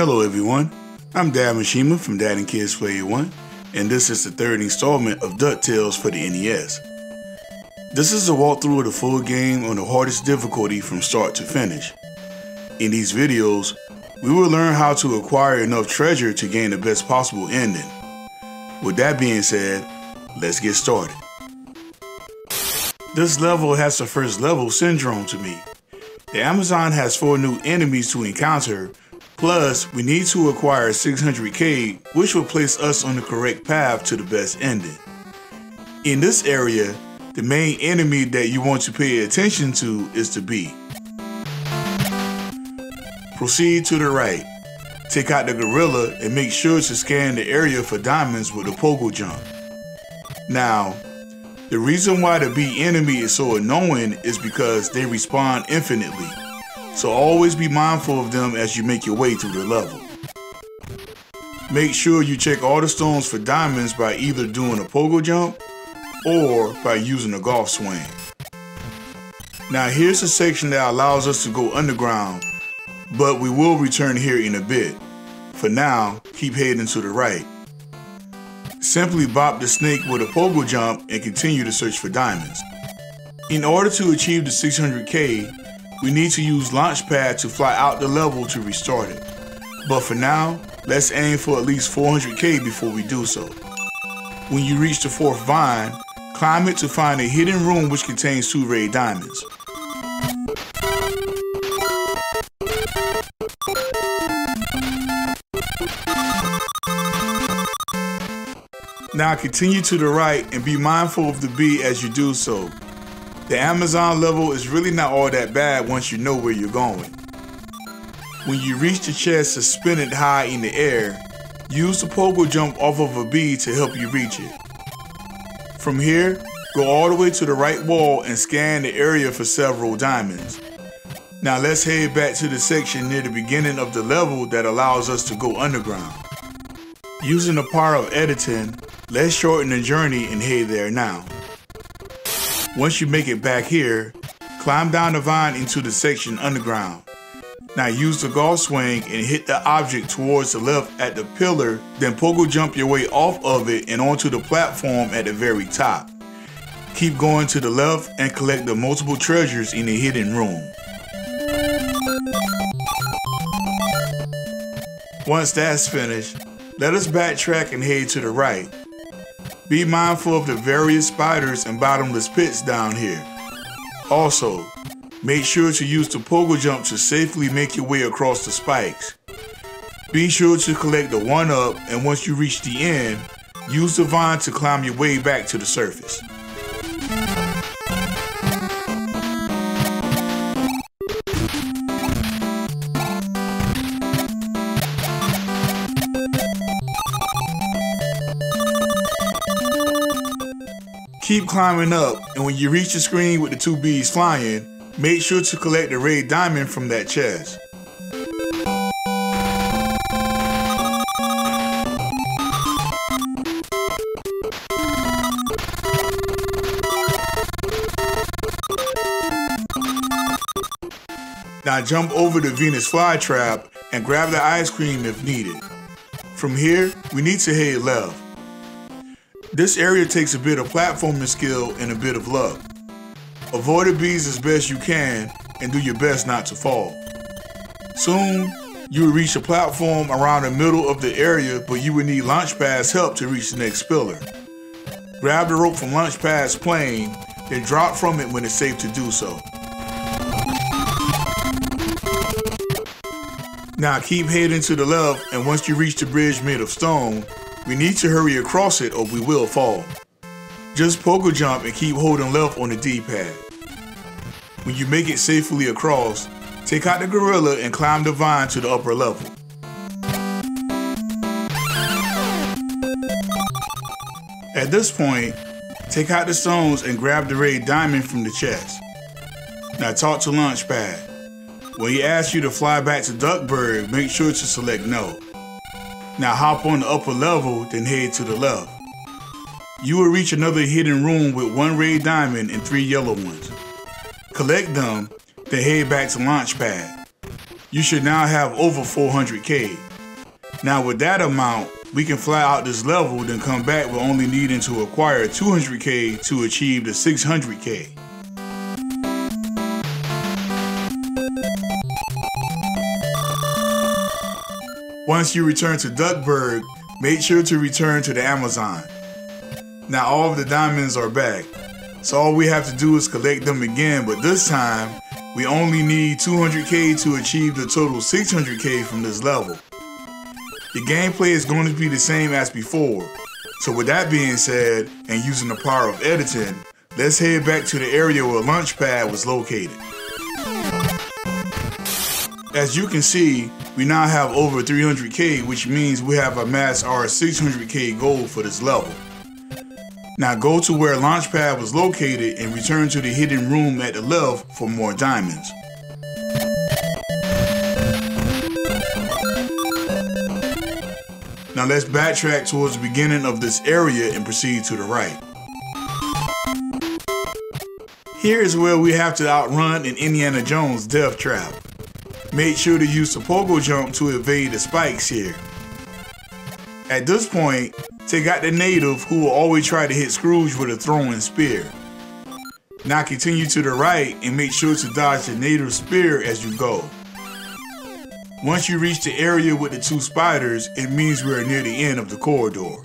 Hello everyone, I'm Dad Mishima from Dad and Kids Play 1, and this is the third installment of DuckTales for the NES. This is a walkthrough of the full game on the hardest difficulty from start to finish. In these videos, we will learn how to acquire enough treasure to gain the best possible ending. With that being said, let's get started. This level has the first level syndrome to me. The Amazon has four new enemies to encounter, plus we need to acquire 600k which will place us on the correct path to the best ending. In this area, the main enemy that you want to pay attention to is the bee. Proceed to the right. Take out the gorilla and make sure to scan the area for diamonds with the pogo jump. Now, the reason why the bee enemy is so annoying is because they respawn infinitely. So always be mindful of them as you make your way through the level. Make sure you check all the stones for diamonds by either doing a pogo jump or by using a golf swing. Now here's a section that allows us to go underground, but we will return here in a bit. For now, keep heading to the right. Simply bop the snake with a pogo jump and continue to search for diamonds. In order to achieve the 600k, we need to use Launchpad to fly out the level to restart it. But for now, let's aim for at least 400k before we do so. When you reach the fourth vine, climb it to find a hidden room which contains two ray diamonds. Now continue to the right and be mindful of the bee as you do so. The Amazon level is really not all that bad once you know where you're going. When you reach the chest suspended high in the air, use the pogo jump off of a bee to help you reach it. From here, go all the way to the right wall and scan the area for several diamonds. Now let's head back to the section near the beginning of the level that allows us to go underground. Using the power of editing, let's shorten the journey and head there now. Once you make it back here, climb down the vine into the section underground. Now use the golf swing and hit the object towards the left at the pillar, then pogo jump your way off of it and onto the platform at the very top. Keep going to the left and collect the multiple treasures in the hidden room. Once that's finished, let us backtrack and head to the right. Be mindful of the various spiders and bottomless pits down here. Also, make sure to use the pogo jump to safely make your way across the spikes. Be sure to collect the one up and once you reach the end, use the vine to climb your way back to the surface. Keep climbing up, and when you reach the screen with the two bees flying, make sure to collect the red diamond from that chest. Now jump over the Venus flytrap and grab the ice cream if needed. From here, we need to head left. This area takes a bit of platforming skill and a bit of luck. Avoid the bees as best you can and do your best not to fall. Soon, you will reach a platform around the middle of the area, but you will need Launchpad's help to reach the next pillar. Grab the rope from Launchpad's plane, then drop from it when it's safe to do so. Now keep heading to the left, and once you reach the bridge made of stone, we need to hurry across it or we will fall. Just pogo jump and keep holding left on the D-pad. When you make it safely across, take out the gorilla and climb the vine to the upper level. At this point, take out the stones and grab the red diamond from the chest. Now talk to Launchpad. When he asks you to fly back to Duckburg, make sure to select no. Now hop on the upper level, then head to the left. You will reach another hidden room with one red diamond and three yellow ones. Collect them, then head back to Launchpad. you should now have over 400k. Now with that amount, we can fly out this level, then come back with only needing to acquire 200k to achieve the 600k. Once you return to Duckburg, make sure to return to the Amazon. Now all of the diamonds are back, so all we have to do is collect them again, but this time, we only need 200k to achieve the total 600k from this level. The gameplay is going to be the same as before, so with that being said, and using the power of editing, let's head back to the area where Launchpad was located. As you can see, we now have over 300k, which means we have amassed our 600k goal for this level. Now go to where Launchpad was located and return to the hidden room at the left for more diamonds. Now let's backtrack towards the beginning of this area and proceed to the right. Here is where we have to outrun an Indiana Jones death trap. Make sure to use the pogo jump to evade the spikes here. At this point, take out the native who will always try to hit Scrooge with a throwing spear. Now continue to the right and make sure to dodge the native spear as you go. Once you reach the area with the two spiders, it means we are near the end of the corridor.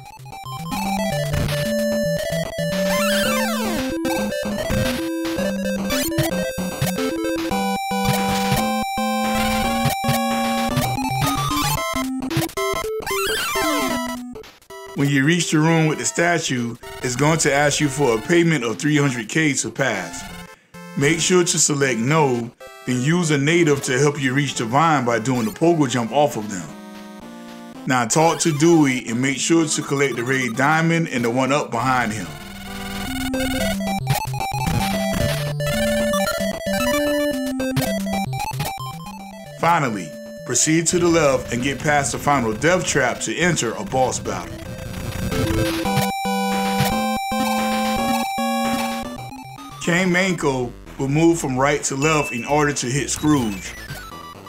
When you reach the room with the statue, it's going to ask you for a payment of 300k to pass. Make sure to select no, then use a native to help you reach the vine by doing the pogo jump off of them. Now talk to Dewey and make sure to collect the red diamond and the one up behind him. Finally, proceed to the left and get past the final death trap to enter a boss battle. Caine Manko will move from right to left in order to hit Scrooge.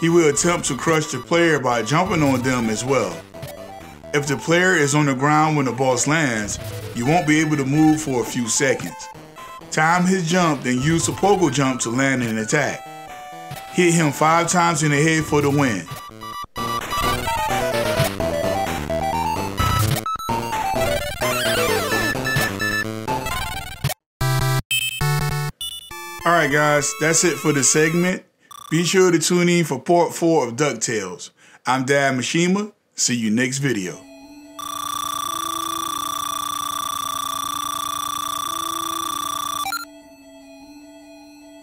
He will attempt to crush the player by jumping on them as well. If the player is on the ground when the boss lands, you won't be able to move for a few seconds. Time his jump, then use the pogo jump to land an attack. Hit him five times in the head for the win. Alright guys, that's it for the segment. Be sure to tune in for part 4 of DuckTales. I'm Dad Mishima. See you next video.